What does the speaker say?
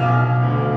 Música